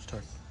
start.